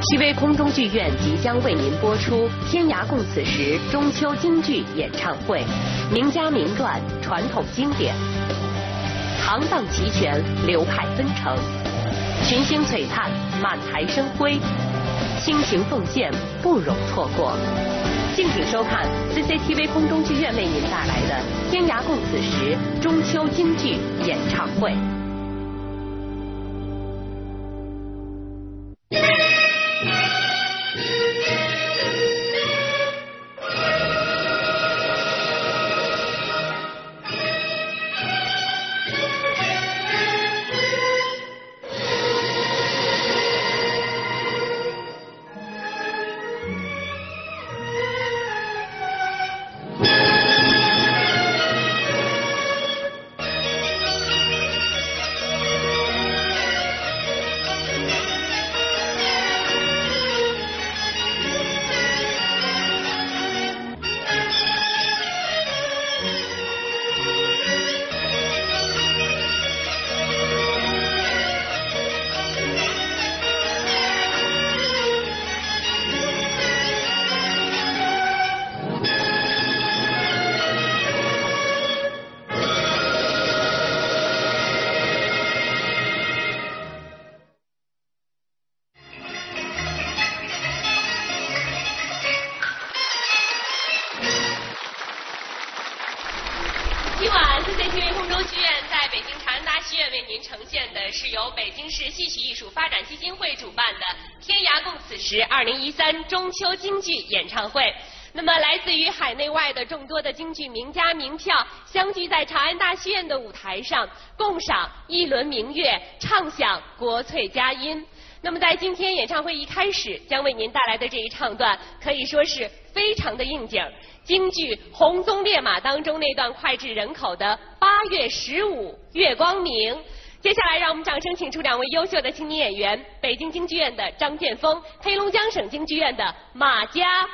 TV 空中剧院即将为您播出《天涯共此时》中秋京剧演唱会，名家名段，传统经典，行当齐全，流派纷呈，群星璀璨，满台生辉，倾情奉献，不容错过。敬请收看 CCTV 空中剧院为您带来的《天涯共此时》中秋京剧演唱会。中秋京剧演唱会。那么，来自于海内外的众多的京剧名家名票相聚在长安大戏院的舞台上，共赏一轮明月，唱响国粹佳音。那么，在今天演唱会一开始将为您带来的这一唱段，可以说是非常的应景。京剧《红鬃烈马》当中那段脍炙人口的“八月十五月光明”。接下来，让我们掌声请出两位优秀的青年演员：北京京剧院的张建峰，黑龙江省京剧院的马佳。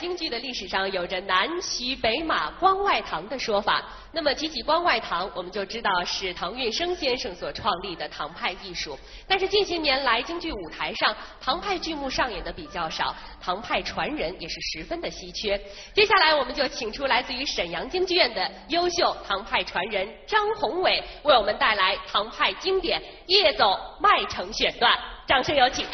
京剧的历史上有着南徐北马关外堂的说法。那么提起关外堂，我们就知道是唐运生先生所创立的唐派艺术。但是近些年来，京剧舞台上唐派剧目上演的比较少，唐派传人也是十分的稀缺。接下来，我们就请出来自于沈阳京剧院的优秀唐派传人张宏伟，为我们带来唐派经典《夜走麦城》选段，掌声有请。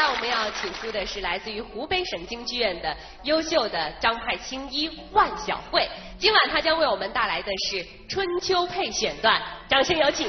来我们要请出的是来自于湖北省京剧院的优秀的张派青衣万晓慧，今晚她将为我们带来的是春秋配选段，掌声有请。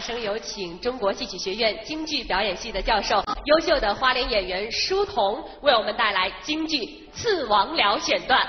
掌声有请中国戏曲学院京剧表演系的教授、优秀的花脸演员舒彤，为我们带来京剧《刺王僚》选段。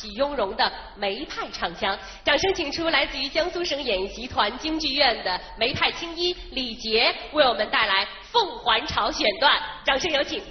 喜雍容的梅派唱腔，掌声请出来自于江苏省演艺集团京剧院的梅派青衣李杰，为我们带来《凤还巢》选段，掌声有请。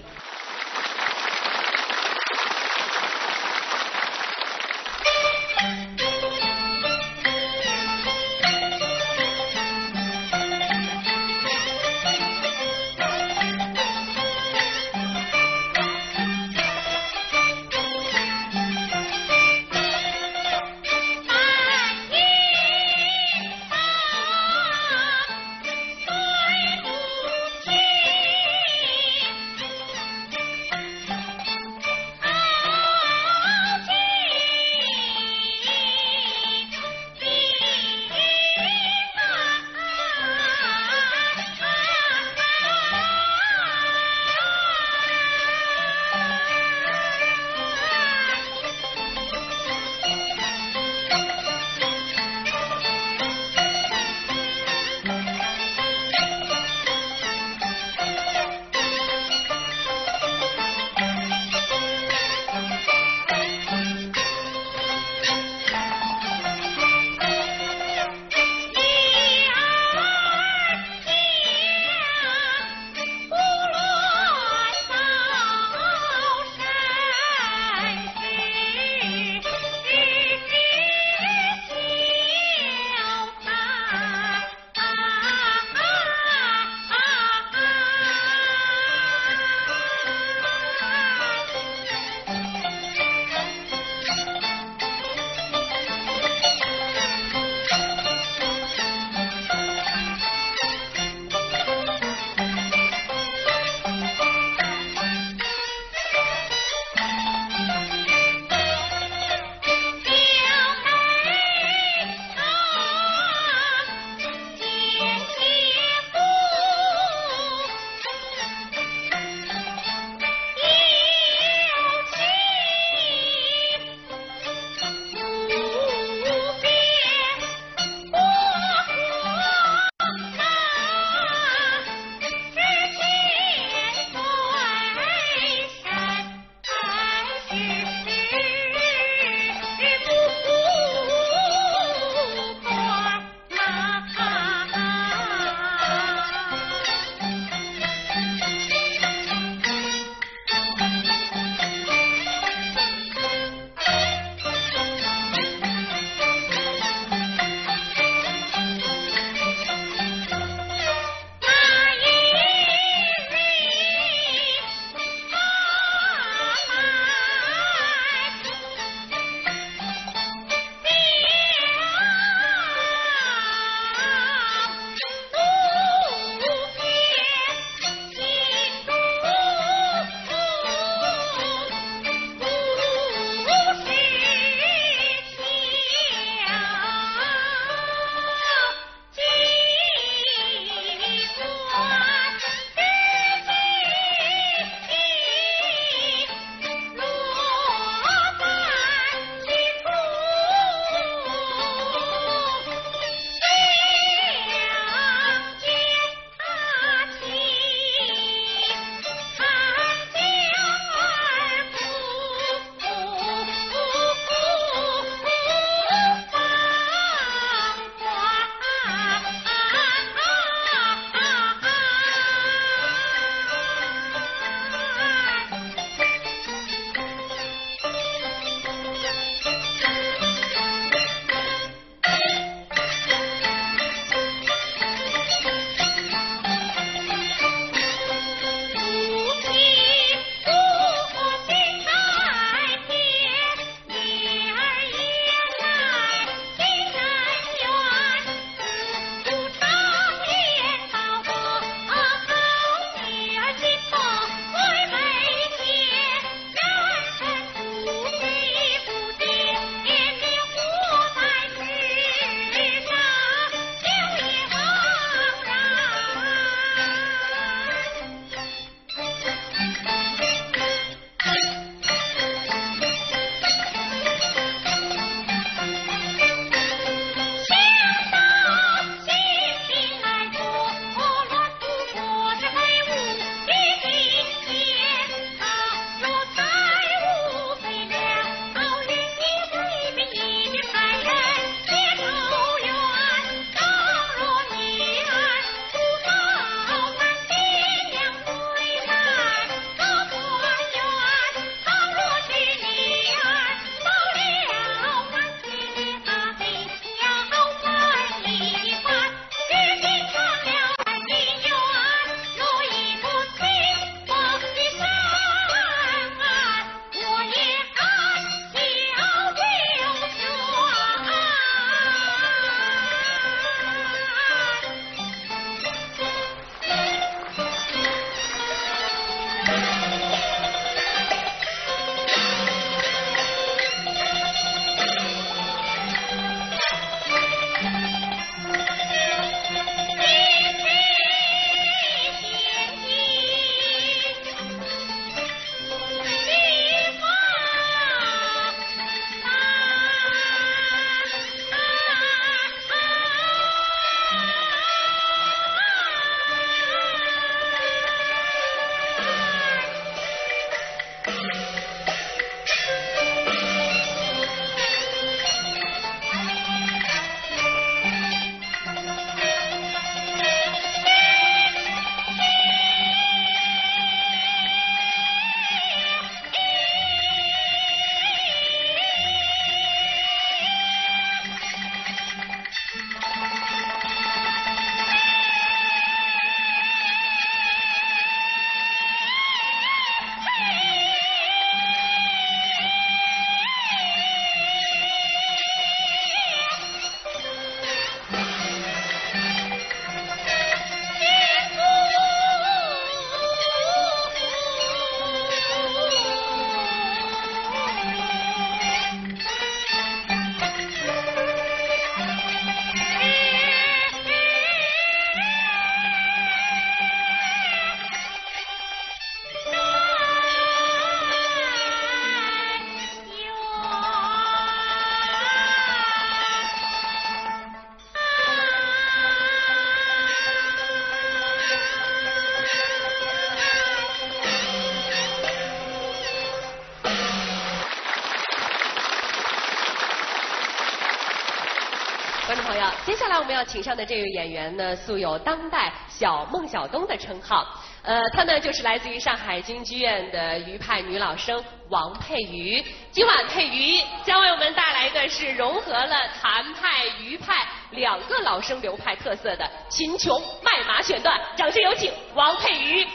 我们要请上的这位演员呢，素有“当代小孟小冬”的称号。呃，她呢就是来自于上海京剧院的余派女老生王佩瑜。今晚佩瑜将为我们带来的是融合了谭派、余派两个老生流派特色的秦琼卖马选段。掌声有请王佩瑜。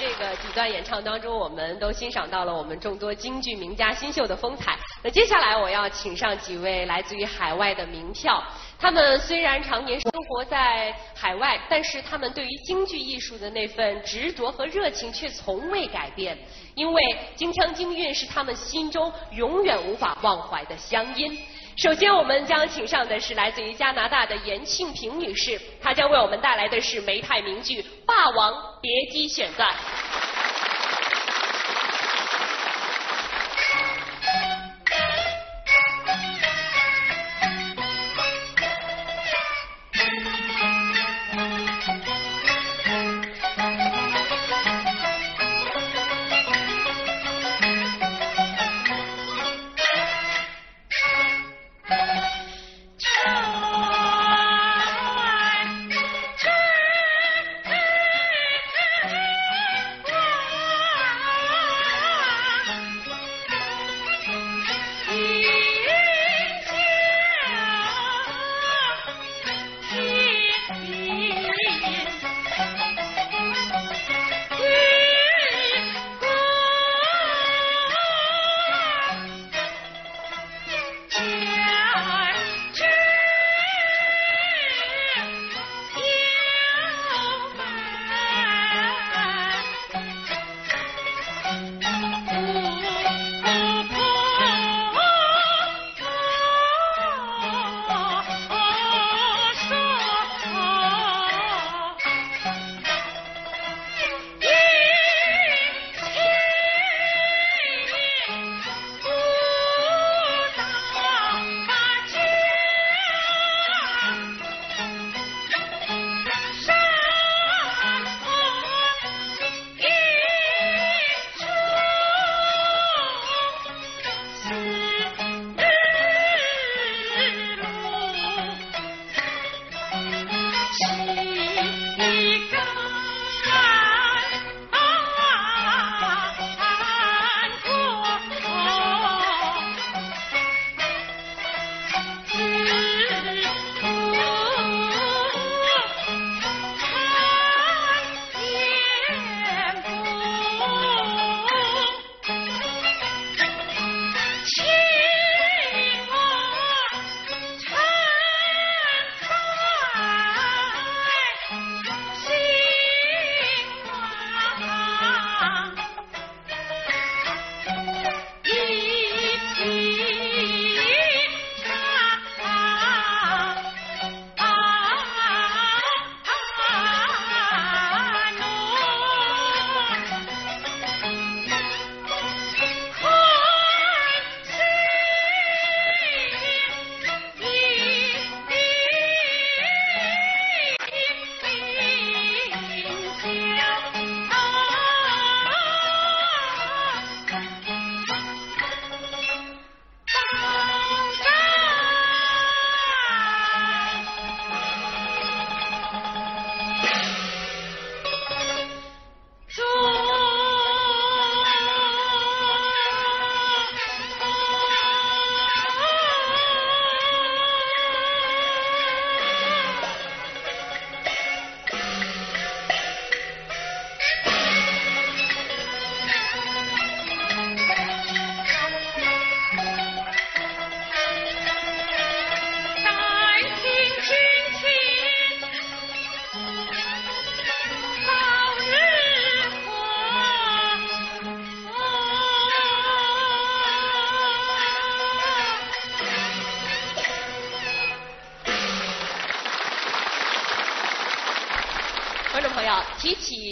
这个几段演唱当中，我们都欣赏到了我们众多京剧名家新秀的风采。那接下来我要请上几位来自于海外的名票，他们虽然常年生活在海外，但是他们对于京剧艺术的那份执着和热情却从未改变，因为京腔京韵是他们心中永远无法忘怀的乡音。首先，我们将请上的是来自于加拿大的严庆平女士，她将为我们带来的是梅派名剧《霸王别姬》选段。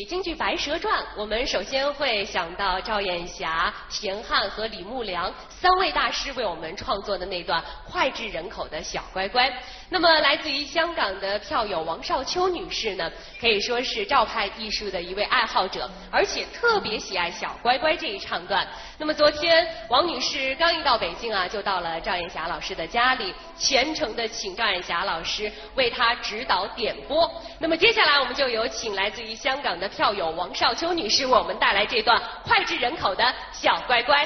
京剧《白蛇传》，我们首先会想到赵艳霞、田汉和李木良三位大师为我们创作的那段脍炙人口的小乖乖。那么，来自于香港的票友王少秋女士呢，可以说是赵派艺术的一位爱好者，而且特别喜爱小乖乖这一唱段。那么，昨天王女士刚一到北京啊，就到了赵艳霞老师的家里，虔诚的请赵艳霞老师为她指导点播。那么，接下来我们就有请来自于香港的票友王少秋女士为我们带来这段脍炙人口的小乖乖。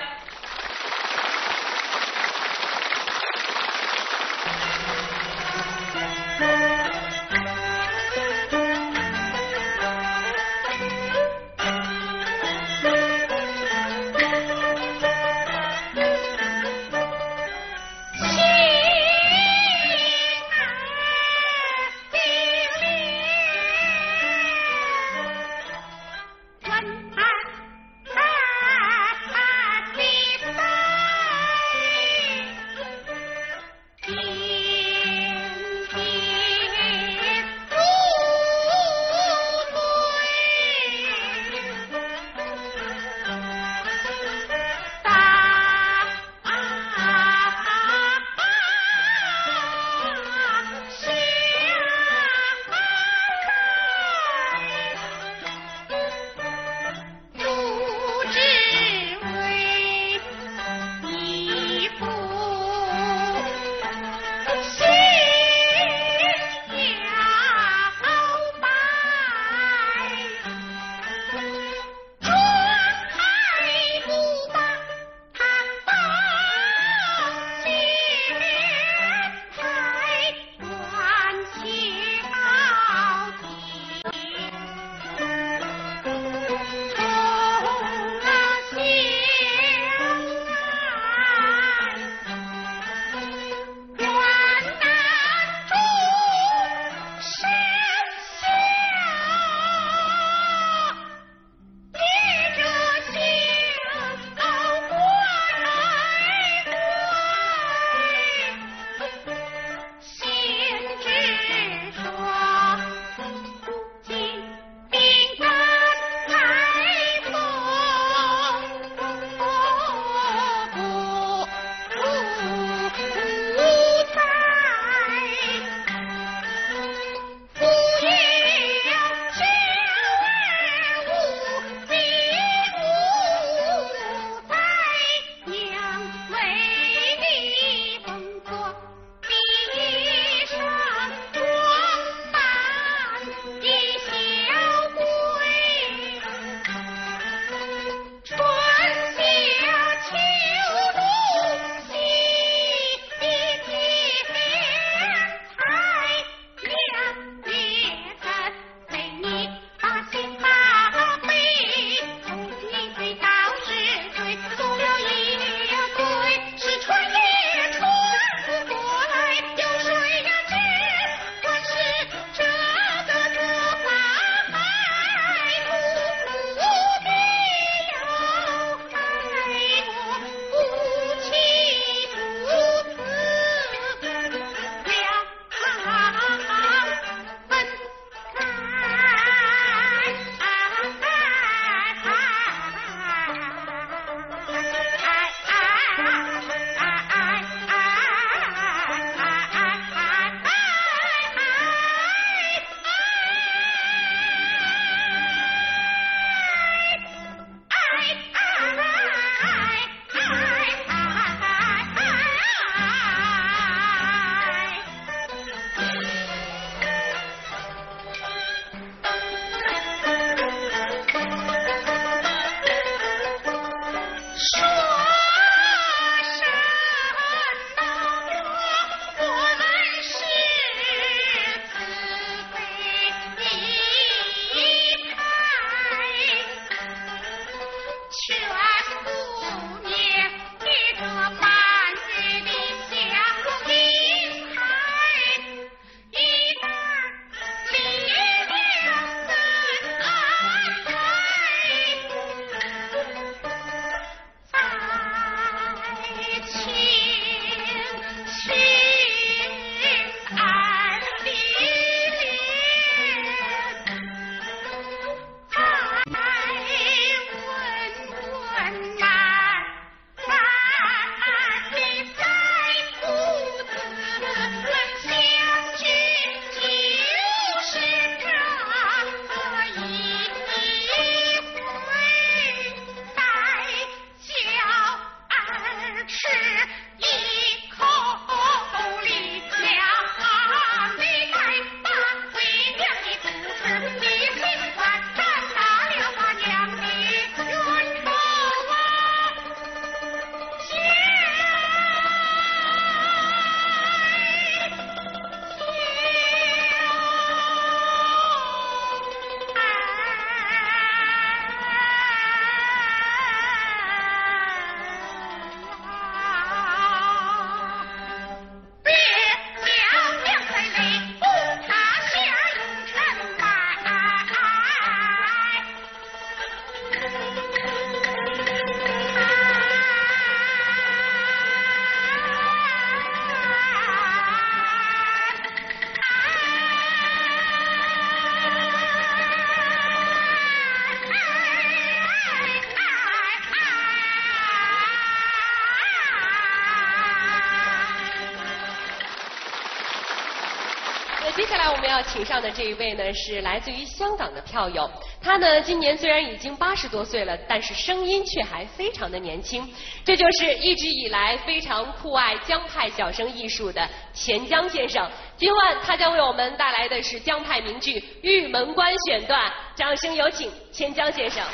请上的这一位呢，是来自于香港的票友。他呢，今年虽然已经八十多岁了，但是声音却还非常的年轻。这就是一直以来非常酷爱江派小生艺术的钱江先生。今晚他将为我们带来的是江派名剧《玉门关》选段，掌声有请钱江先生。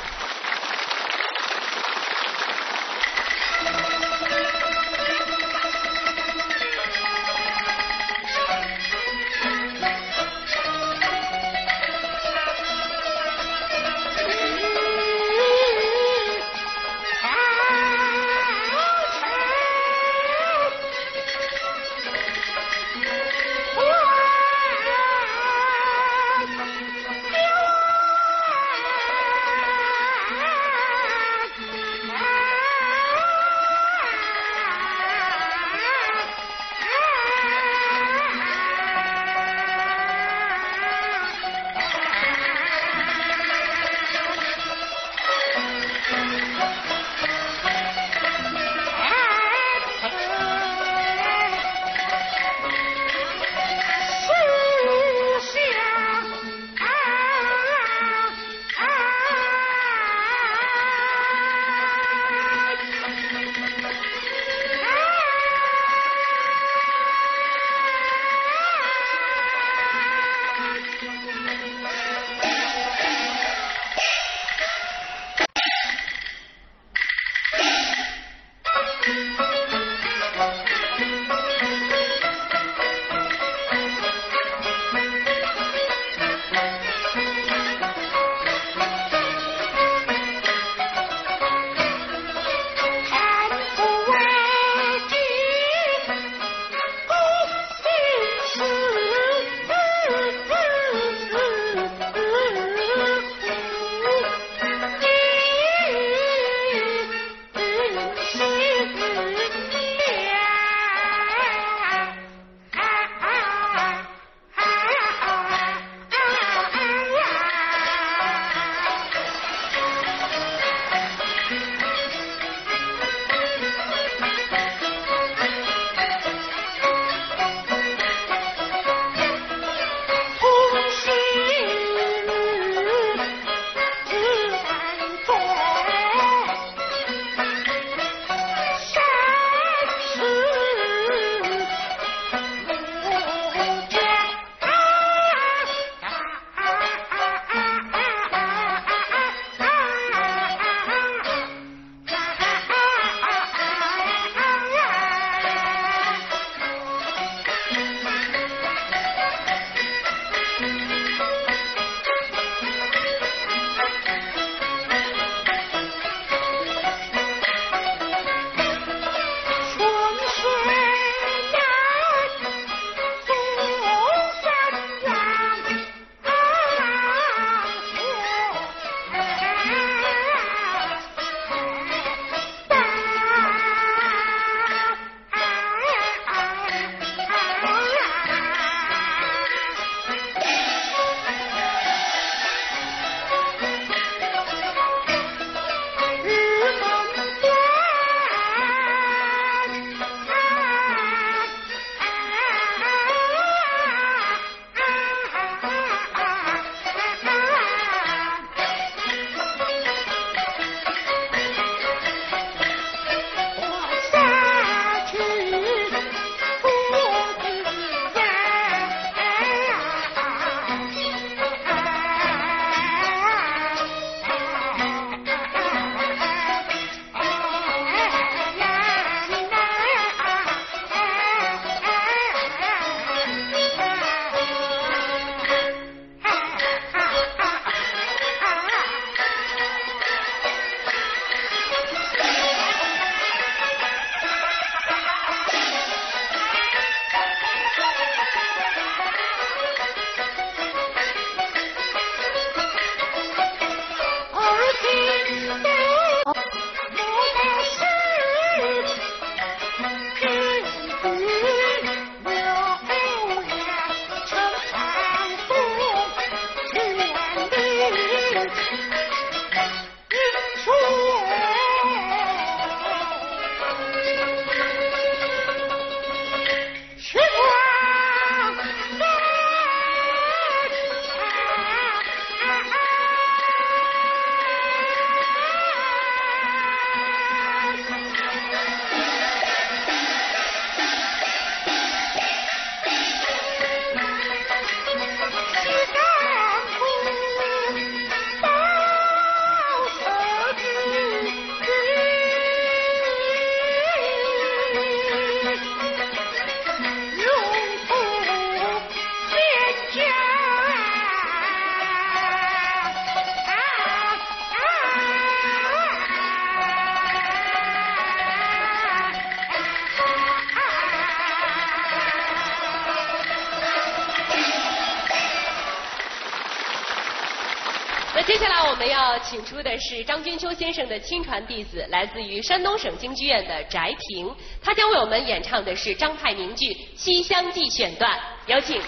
请出的是张君秋先生的亲传弟子，来自于山东省京剧院的翟平，他将为我们演唱的是张派名剧《西厢记》选段，有请。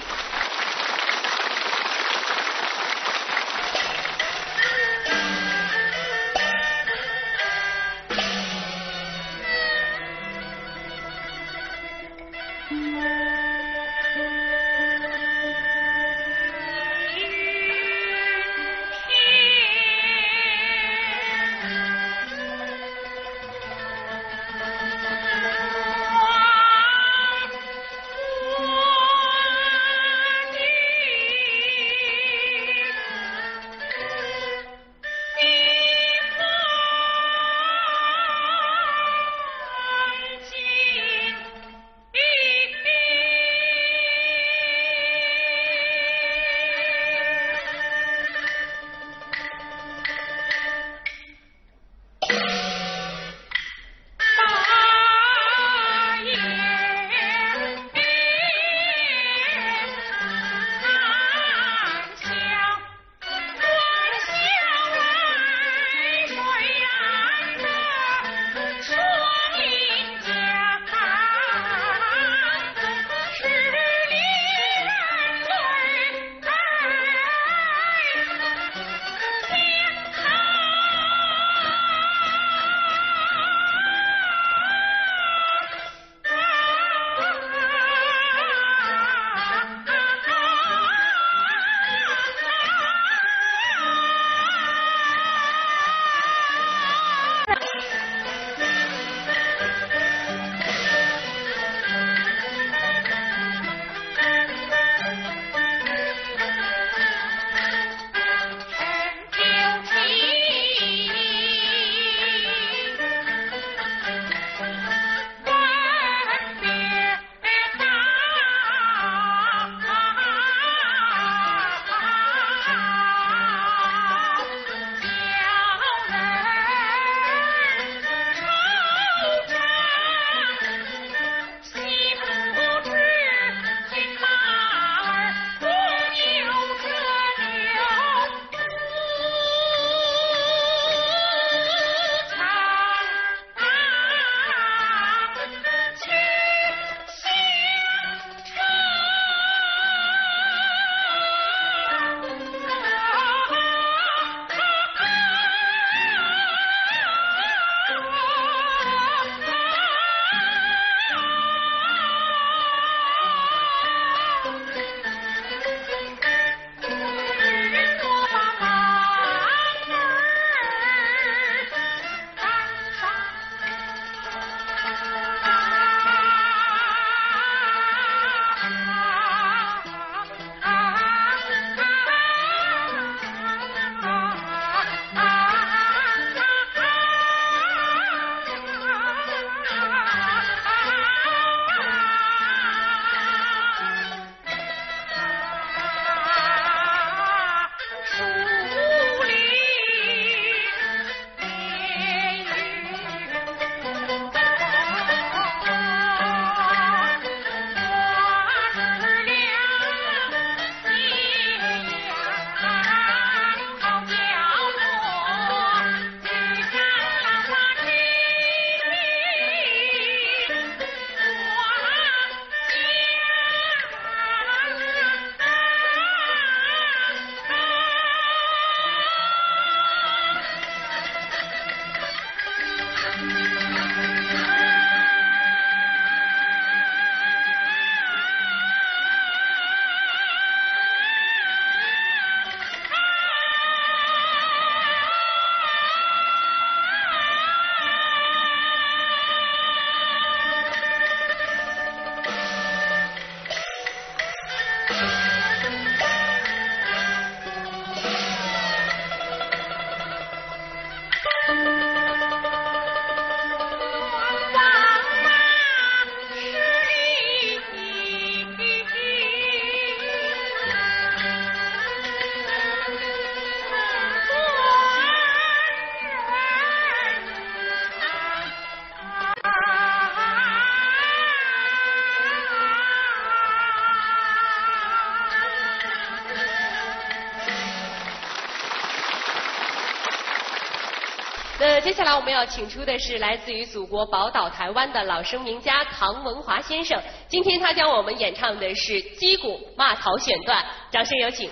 接下来我们要请出的是来自于祖国宝岛台湾的老生名家唐文华先生。今天他将我们演唱的是击鼓骂曹选段，掌声有请。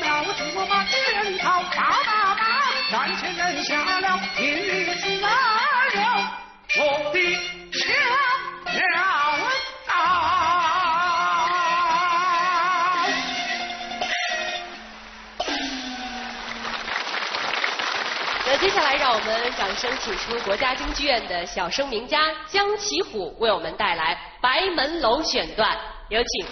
苗族把天朝打打打，咱先认下了你是哪我的强梁。那接下来，让我们掌声请出国家京剧院的小生名家江奇虎，为我们带来《白门楼》选段，有请。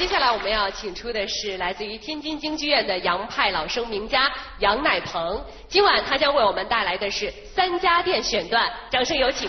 接下来我们要请出的是来自于天津京剧院的杨派老生名家杨乃鹏，今晚他将为我们带来的是三家店选段，掌声有请。